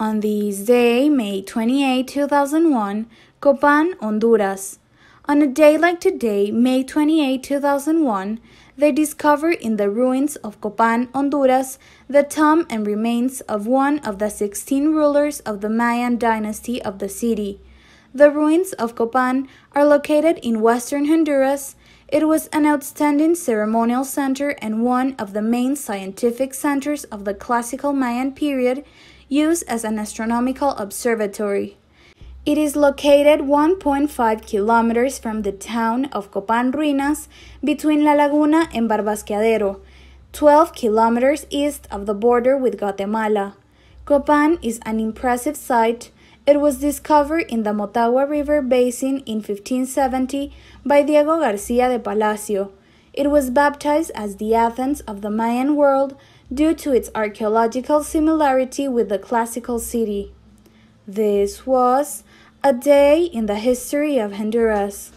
On this day, May 28, 2001, Copan, Honduras. On a day like today, May 28, 2001, they discovered in the ruins of Copan, Honduras, the tomb and remains of one of the 16 rulers of the Mayan dynasty of the city. The ruins of Copan are located in western Honduras. It was an outstanding ceremonial center and one of the main scientific centers of the classical Mayan period used as an astronomical observatory. It is located 1.5 kilometers from the town of Copan Ruinas between La Laguna and Barbasqueadero, 12 kilometers east of the border with Guatemala. Copan is an impressive site. It was discovered in the Motagua River basin in 1570 by Diego Garcia de Palacio. It was baptized as the Athens of the Mayan world due to its archaeological similarity with the classical city. This was a day in the history of Honduras.